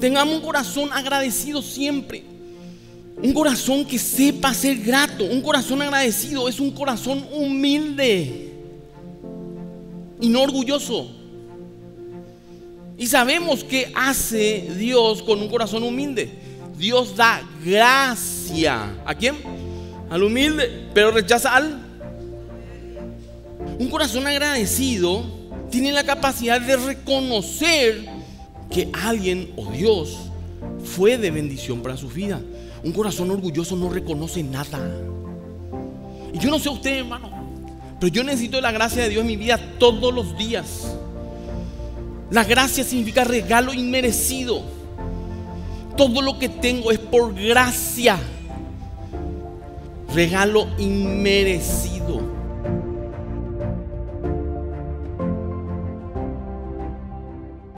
Tengamos un corazón agradecido siempre. Un corazón que sepa ser grato. Un corazón agradecido es un corazón humilde y no orgulloso. Y sabemos que hace Dios con un corazón humilde. Dios da gracia. ¿A quién? Al humilde, pero rechaza al... Un corazón agradecido tiene la capacidad de reconocer que alguien o Dios fue de bendición para su vida. Un corazón orgulloso no reconoce nada. Y yo no sé usted, hermano, pero yo necesito la gracia de Dios en mi vida todos los días. La gracia significa regalo inmerecido. Todo lo que tengo es por gracia. Regalo inmerecido.